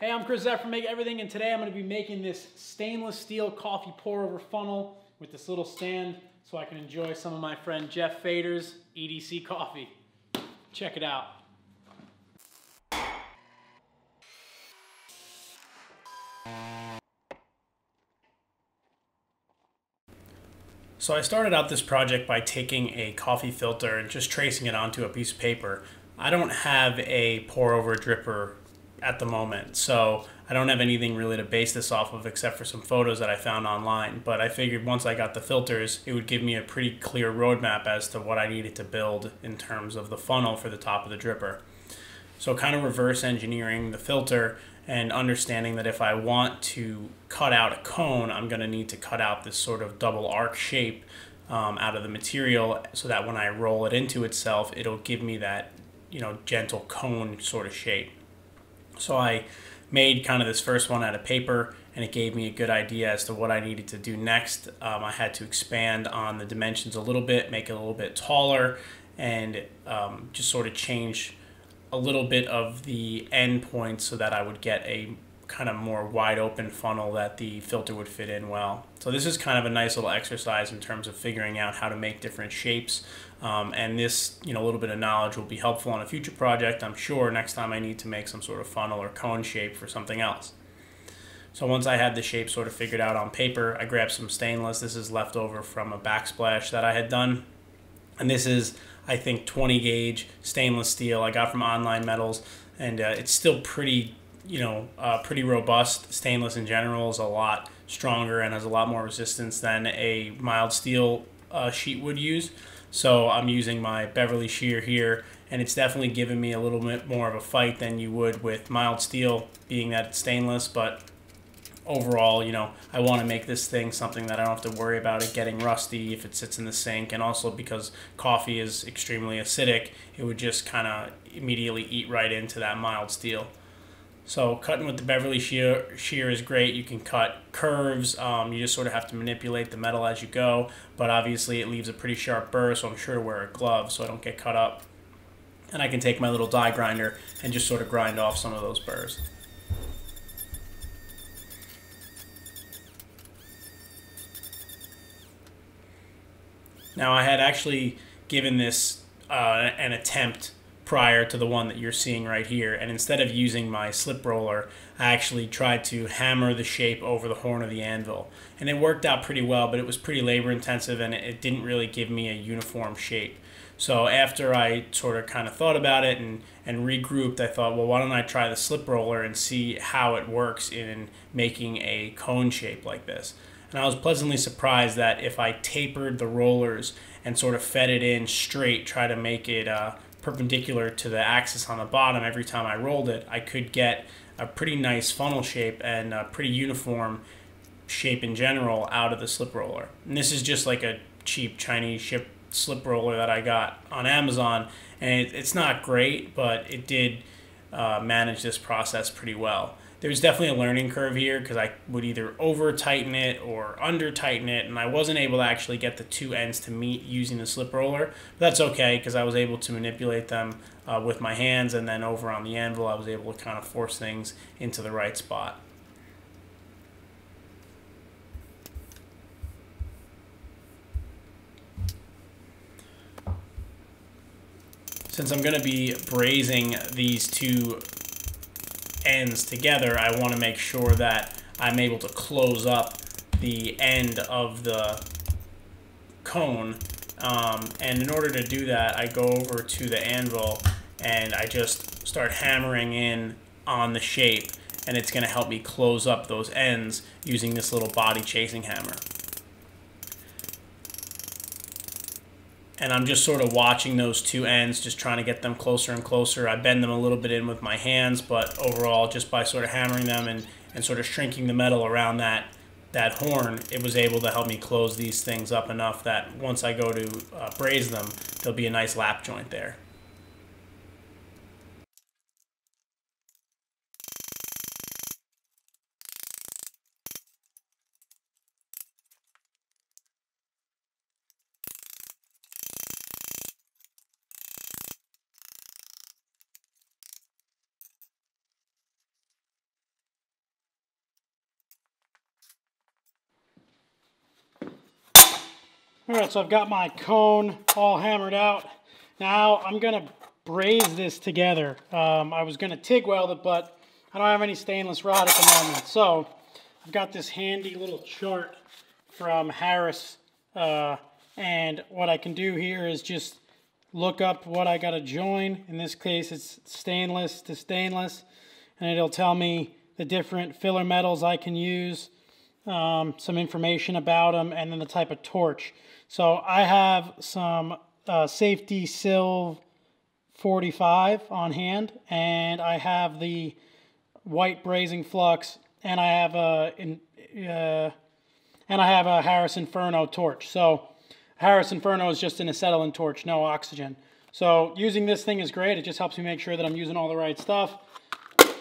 Hey, I'm Chris Zepp from Make Everything, and today I'm going to be making this stainless steel coffee pour over funnel with this little stand so I can enjoy some of my friend Geoff Feder's EDC coffee. Check it out. So I started out this project by taking a coffee filter and just tracing it onto a piece of paper. I don't have a pour over dripper at the moment. So I don't have anything really to base this off of except for some photos that I found online. But I figured once I got the filters, it would give me a pretty clear roadmap as to what I needed to build in terms of the funnel for the top of the dripper. So kind of reverse engineering the filter and understanding that if I want to cut out a cone, I'm going to need to cut out this sort of double arc shape um, out of the material so that when I roll it into itself, it'll give me that, you know, gentle cone sort of shape. So I made kind of this first one out of paper and it gave me a good idea as to what I needed to do next. Um, I had to expand on the dimensions a little bit, make it a little bit taller, and um, just sort of change a little bit of the end points so that I would get a kind of more wide open funnel that the filter would fit in well. So this is kind of a nice little exercise in terms of figuring out how to make different shapes. Um, and this, you know, a little bit of knowledge will be helpful on a future project, I'm sure, next time I need to make some sort of funnel or cone shape for something else. So once I had the shape sort of figured out on paper, I grabbed some stainless. This is left over from a backsplash that I had done. And this is, I think, 20 gauge stainless steel I got from Online Metals. And uh, it's still pretty you know, uh, pretty robust. Stainless in general is a lot stronger and has a lot more resistance than a mild steel uh, sheet would use. So I'm using my Beverly Shear here, and it's definitely given me a little bit more of a fight than you would with mild steel, being that it's stainless. But overall, you know, I want to make this thing something that I don't have to worry about it getting rusty if it sits in the sink. And also because coffee is extremely acidic, it would just kind of immediately eat right into that mild steel. So cutting with the Beverly shear, shear is great. You can cut curves. Um, you just sort of have to manipulate the metal as you go. But obviously it leaves a pretty sharp burr, so I'm sure to wear a glove so I don't get cut up. And I can take my little die grinder and just sort of grind off some of those burrs. Now I had actually given this uh, an attempt prior to the one that you're seeing right here. And instead of using my slip roller, I actually tried to hammer the shape over the horn of the anvil. And it worked out pretty well, but it was pretty labor intensive and it didn't really give me a uniform shape. So after I sort of kind of thought about it and, and regrouped, I thought, well, why don't I try the slip roller and see how it works in making a cone shape like this. And I was pleasantly surprised that if I tapered the rollers and sort of fed it in straight, try to make it uh, perpendicular to the axis on the bottom every time I rolled it, I could get a pretty nice funnel shape and a pretty uniform shape in general out of the slip roller. And this is just like a cheap Chinese ship slip roller that I got on Amazon. And it, it's not great, but it did uh, manage this process pretty well there's definitely a learning curve here because I would either over tighten it or under tighten it, and I wasn't able to actually get the two ends to meet using the slip roller. But that's okay because I was able to manipulate them uh, with my hands, and then over on the anvil, I was able to kind of force things into the right spot. Since I'm going to be brazing these two ends together, I want to make sure that I'm able to close up the end of the cone. Um, and in order to do that, I go over to the anvil and I just start hammering in on the shape and it's going to help me close up those ends using this little body chasing hammer. And I'm just sort of watching those two ends, just trying to get them closer and closer. I bend them a little bit in with my hands, but overall, just by sort of hammering them and, and sort of shrinking the metal around that that horn, it was able to help me close these things up enough that once I go to uh, braze them, there'll be a nice lap joint there. All right, so I've got my cone all hammered out. Now I'm gonna braze this together. Um, I was gonna TIG weld it, but I don't have any stainless rod at the moment. So I've got this handy little chart from Harris. Uh, and what I can do here is just look up what I gotta join. In this case, it's stainless to stainless. And it'll tell me the different filler metals I can use, um, some information about them, and then the type of torch. So I have some uh, safety sill 45 on hand, and I have the white brazing flux, and I have a in, uh, and I have a Harris Inferno torch. So Harris Inferno is just an acetylene torch, no oxygen. So using this thing is great. It just helps me make sure that I'm using all the right stuff.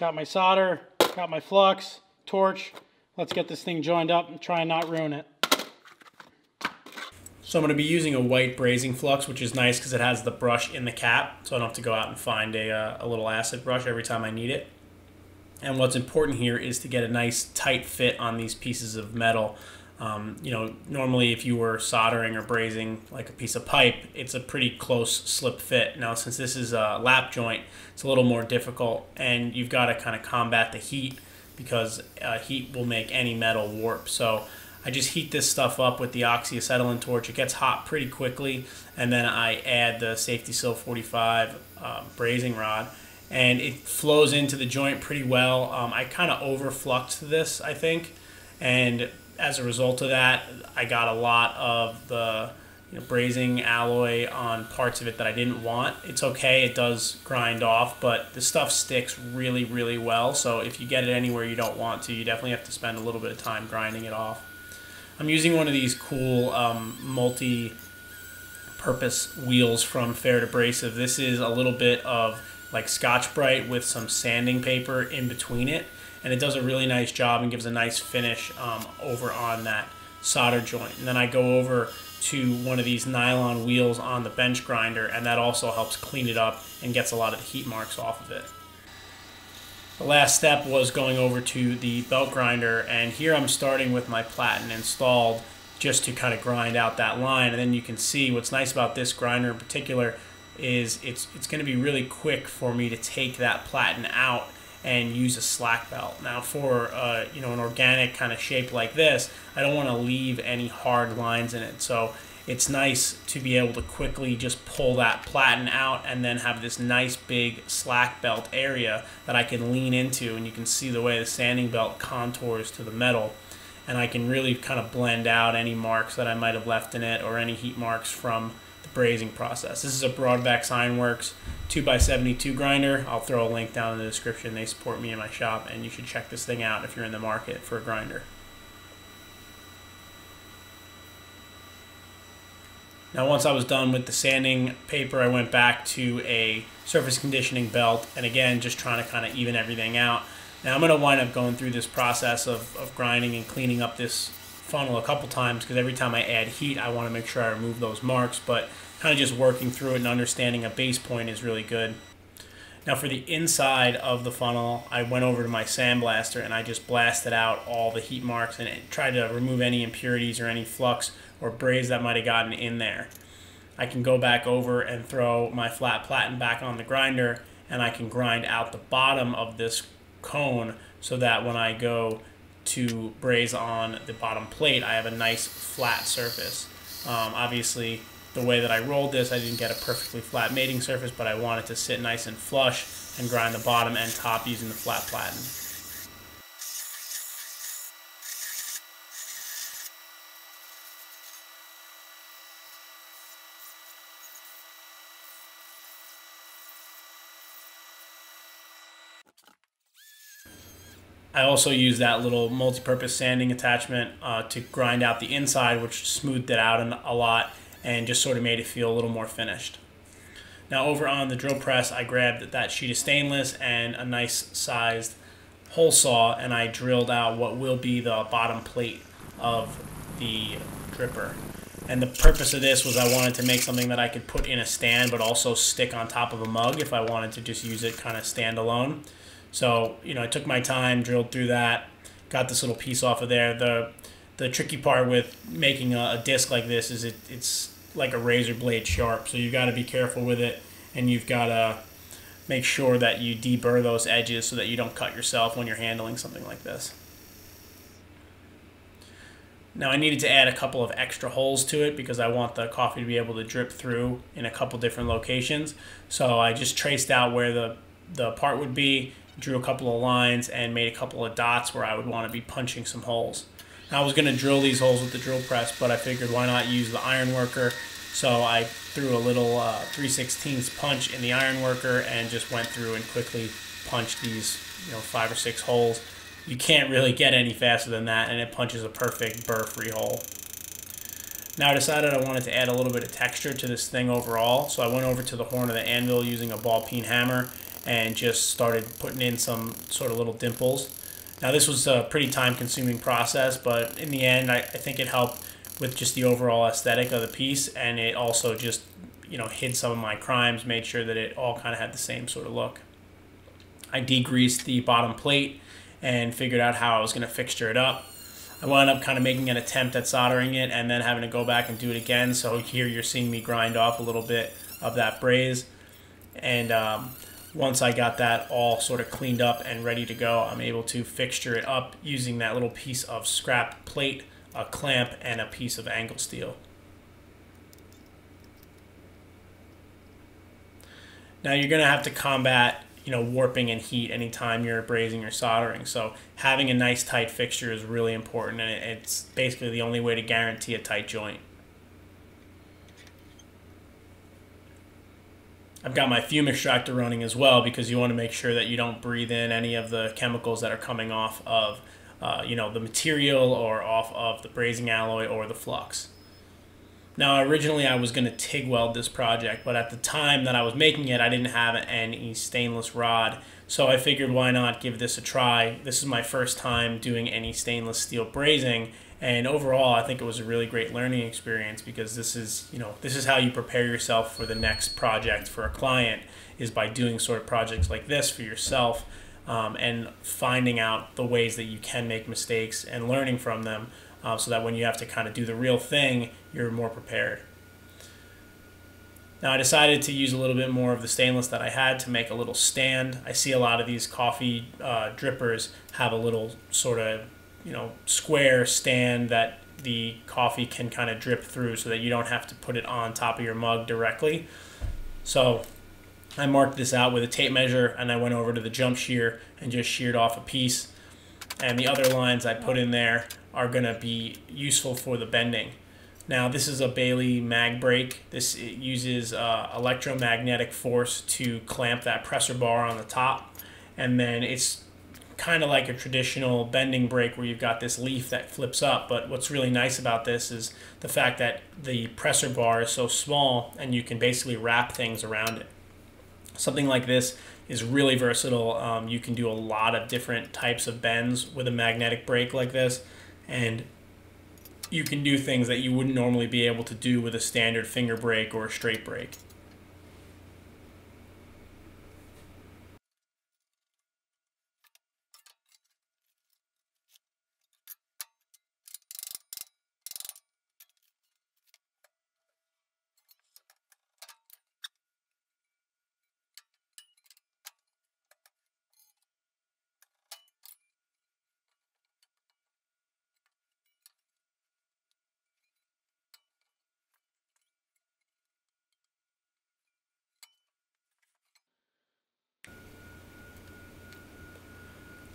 Got my solder, got my flux, torch. Let's get this thing joined up and try and not ruin it. So I'm going to be using a white brazing flux, which is nice because it has the brush in the cap, so I don't have to go out and find a, uh, a little acid brush every time I need it. And what's important here is to get a nice tight fit on these pieces of metal. Um, you know, normally if you were soldering or brazing like a piece of pipe, it's a pretty close slip fit. Now, since this is a lap joint, it's a little more difficult, and you've got to kind of combat the heat because uh, heat will make any metal warp. So I just heat this stuff up with the oxyacetylene torch. It gets hot pretty quickly, and then I add the Safety Sil 45 uh, brazing rod, and it flows into the joint pretty well. Um, I kind of overfluxed this, I think, and as a result of that, I got a lot of the you know, brazing alloy on parts of it that I didn't want. It's okay, it does grind off, but the stuff sticks really, really well. So if you get it anywhere you don't want to, you definitely have to spend a little bit of time grinding it off. I'm using one of these cool um, multi purpose wheels from Pferd Abrasive. This is a little bit of like Scotch-Brite with some sanding paper in between it. And it does a really nice job and gives a nice finish um, over on that solder joint. And then I go over to one of these nylon wheels on the bench grinder and that also helps clean it up and gets a lot of the heat marks off of it. The last step was going over to the belt grinder and here I'm starting with my platen installed just to kind of grind out that line and then you can see what's nice about this grinder in particular is it's it's going to be really quick for me to take that platen out and use a slack belt. Now for uh, you know an organic kind of shape like this, I don't want to leave any hard lines in it. So it's nice to be able to quickly just pull that platen out and then have this nice big slack belt area that I can lean into and you can see the way the sanding belt contours to the metal and I can really kind of blend out any marks that I might have left in it or any heat marks from the brazing process. This is a Brodbeck's Ironworks 2x72 grinder. I'll throw a link down in the description. They support me in my shop and you should check this thing out if you're in the market for a grinder. Now once I was done with the sanding paper, I went back to a surface conditioning belt and again just trying to kind of even everything out. Now I'm going to wind up going through this process of, of grinding and cleaning up this funnel a couple times because every time I add heat I want to make sure I remove those marks but kind of just working through it and understanding a base point is really good. Now for the inside of the funnel, I went over to my sandblaster and I just blasted out all the heat marks and tried to remove any impurities or any flux or braze that might have gotten in there. I can go back over and throw my flat platen back on the grinder and I can grind out the bottom of this cone so that when I go to braze on the bottom plate, I have a nice flat surface. Um, obviously, the way that I rolled this, I didn't get a perfectly flat mating surface, but I wanted to sit nice and flush and grind the bottom and top using the flat platen. I also used that little multi-purpose sanding attachment uh, to grind out the inside, which smoothed it out a lot and just sort of made it feel a little more finished. Now over on the drill press, I grabbed that sheet of stainless and a nice sized hole saw, and I drilled out what will be the bottom plate of the dripper. And the purpose of this was I wanted to make something that I could put in a stand, but also stick on top of a mug if I wanted to just use it kind of standalone. So, you know, I took my time, drilled through that, got this little piece off of there. The the tricky part with making a, a disc like this is it, it's like a razor blade sharp. So you've got to be careful with it and you've got to make sure that you deburr those edges so that you don't cut yourself when you're handling something like this. Now I needed to add a couple of extra holes to it because I want the coffee to be able to drip through in a couple different locations. So I just traced out where the, the part would be, drew a couple of lines, and made a couple of dots where I would want to be punching some holes. I was going to drill these holes with the drill press, but I figured why not use the iron worker. So I threw a little uh, 3 16 punch in the iron worker and just went through and quickly punched these you know five or six holes you can't really get any faster than that, and it punches a perfect burr-free hole. Now I decided I wanted to add a little bit of texture to this thing overall, so I went over to the horn of the anvil using a ball peen hammer and just started putting in some sort of little dimples. Now this was a pretty time-consuming process, but in the end I, I think it helped with just the overall aesthetic of the piece, and it also just you know hid some of my crimes, made sure that it all kind of had the same sort of look. I degreased the bottom plate and figured out how I was going to fixture it up. I wound up kind of making an attempt at soldering it and then having to go back and do it again. So here you're seeing me grind off a little bit of that braze. And um, once I got that all sort of cleaned up and ready to go, I'm able to fixture it up using that little piece of scrap plate, a clamp, and a piece of angle steel. Now you're going to have to combat you know warping and heat anytime you're brazing or soldering. So having a nice tight fixture is really important, and it's basically the only way to guarantee a tight joint. I've got my fume extractor running as well because you want to make sure that you don't breathe in any of the chemicals that are coming off of uh, you know the material or off of the brazing alloy or the flux. Now, originally I was going to TIG weld this project, but at the time that I was making it, I didn't have any stainless rod. So I figured why not give this a try. This is my first time doing any stainless steel brazing. And overall, I think it was a really great learning experience because this is, you know, this is how you prepare yourself for the next project for a client is by doing sort of projects like this for yourself um, and finding out the ways that you can make mistakes and learning from them uh, so that when you have to kind of do the real thing, you're more prepared. Now I decided to use a little bit more of the stainless that I had to make a little stand. I see a lot of these coffee uh, drippers have a little sort of, you know, square stand that the coffee can kind of drip through so that you don't have to put it on top of your mug directly. So I marked this out with a tape measure and I went over to the jump shear and just sheared off a piece. And the other lines I put in there are going to be useful for the bending. Now this is a Baileigh mag brake. This uses uh, electromagnetic force to clamp that presser bar on the top and then it's kind of like a traditional bending brake where you've got this leaf that flips up but what's really nice about this is the fact that the presser bar is so small and you can basically wrap things around it. Something like this is really versatile. Um, you can do a lot of different types of bends with a magnetic brake like this and you can do things that you wouldn't normally be able to do with a standard finger brake or a straight brake.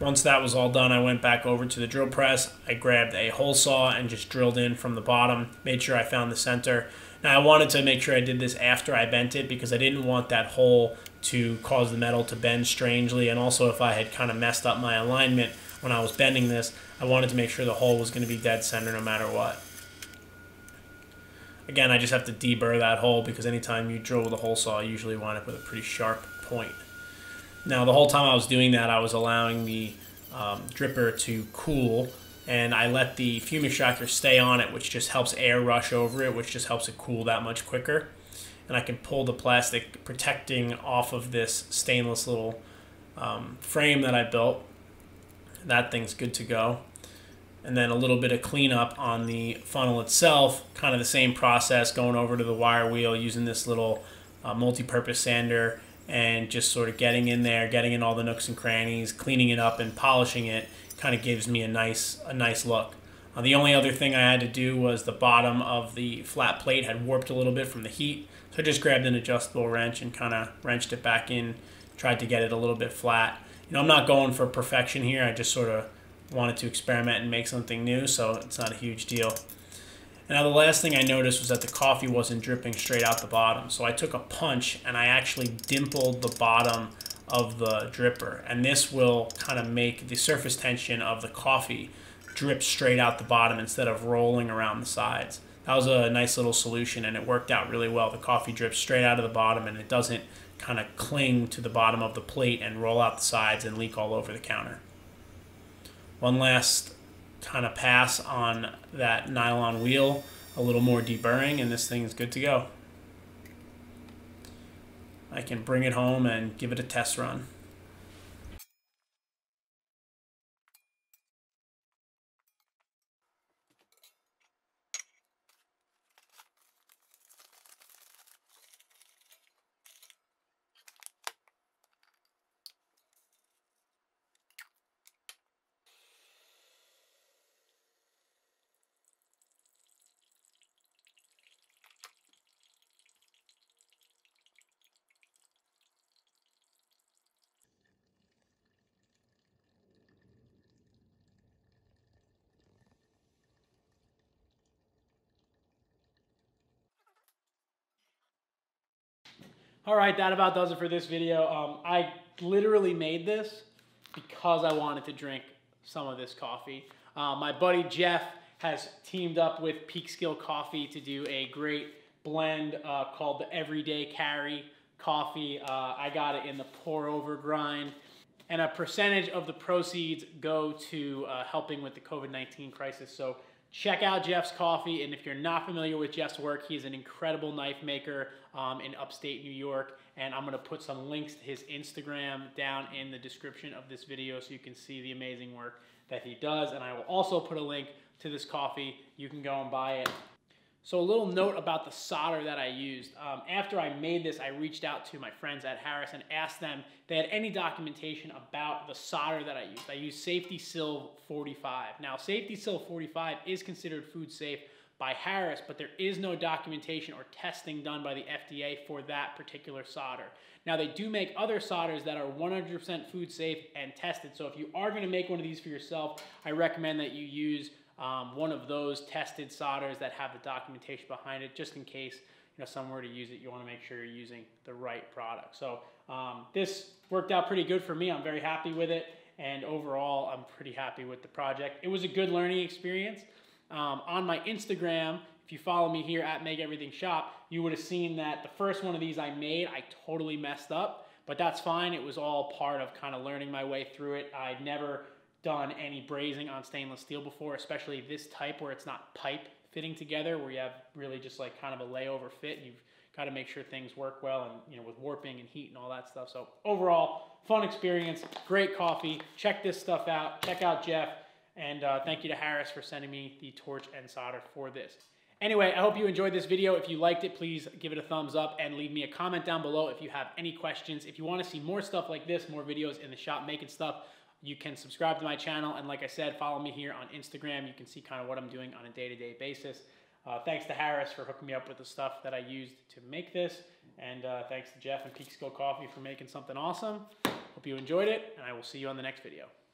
Once that was all done, I went back over to the drill press. I grabbed a hole saw and just drilled in from the bottom, made sure I found the center. Now I wanted to make sure I did this after I bent it because I didn't want that hole to cause the metal to bend strangely and also if I had kind of messed up my alignment when I was bending this, I wanted to make sure the hole was going to be dead center no matter what. Again, I just have to deburr that hole because anytime you drill with a hole saw, you usually wind up with a pretty sharp point. Now, the whole time I was doing that, I was allowing the um, dripper to cool, and I let the fume extractor stay on it, which just helps air rush over it, which just helps it cool that much quicker. And I can pull the plastic protecting off of this stainless little um, frame that I built. That thing's good to go. and then a little bit of cleanup on the funnel itself. Kind of the same process, going over to the wire wheel using this little uh, multi-purpose sander and just sort of getting in there, getting in all the nooks and crannies, cleaning it up and polishing it. Kind of gives me a nice a nice look. Uh, the only other thing I had to do was the bottom of the flat plate had warped a little bit from the heat, so I just grabbed an adjustable wrench and kind of wrenched it back in, tried to get it a little bit flat. You know, I'm not going for perfection here. I just sort of wanted to experiment and make something new, so it's not a huge deal. Now the last thing I noticed was that the coffee wasn't dripping straight out the bottom. So I took a punch and I actually dimpled the bottom of the dripper. And this will kind of make the surface tension of the coffee drip straight out the bottom instead of rolling around the sides. That was a nice little solution and it worked out really well. The coffee drips straight out of the bottom and it doesn't kind of cling to the bottom of the plate and roll out the sides and leak all over the counter one last kind of pass on that nylon wheel, a little more deburring, and this thing is good to go. I can bring it home and give it a test run. All right, that about does it for this video. Um, I literally made this because I wanted to drink some of this coffee. Uh, my buddy Geoff has teamed up with Peekskill Coffee to do a great blend uh, called the Everyday Carry Coffee. Uh, I got it in the pour over grind. And a percentage of the proceeds go to uh, helping with the COVID-19 crisis. So check out Geoff's Coffee. And if you're not familiar with Geoff's work, he's an incredible knife maker um, in upstate New York. And I'm gonna put some links to his Instagram down in the description of this video so you can see the amazing work that he does. And I will also put a link to this coffee. You can go and buy it. So a little note about the solder that I used. Um, after I made this, I reached out to my friends at Harris and asked them if they had any documentation about the solder that I used. I used Safety Sil 45. Now, Safety Sil 45 is considered food safe by Harris, but there is no documentation or testing done by the FDA for that particular solder. Now, they do make other solders that are 100% food safe and tested. So if you are gonna make one of these for yourself, I recommend that you use um, one of those tested solders that have the documentation behind it, just in case you know somewhere to use it, you want to make sure you're using the right product. So um, this worked out pretty good for me. I'm very happy with it, and overall, I'm pretty happy with the project. It was a good learning experience. Um, on my Instagram, if you follow me here at Make Everything Shop, you would have seen that the first one of these I made, I totally messed up, but that's fine. It was all part of kind of learning my way through it. I'd never done any brazing on stainless steel before, especially this type where it's not pipe fitting together, where you have really just like kind of a layover fit. And you've got to make sure things work well and you know with warping and heat and all that stuff. So overall, fun experience, great coffee. Check this stuff out. Check out Geoff. And uh, thank you to Harris for sending me the torch and solder for this. Anyway, I hope you enjoyed this video. If you liked it, please give it a thumbs up and leave me a comment down below if you have any questions. If you want to see more stuff like this, more videos in the shop making stuff, you can subscribe to my channel. And like I said, follow me here on Instagram. You can see kind of what I'm doing on a day-to-day -day basis. Uh, thanks to Harris for hooking me up with the stuff that I used to make this. And uh, thanks to Geoff and Peekskill Coffee for making something awesome. Hope you enjoyed it, and I will see you on the next video.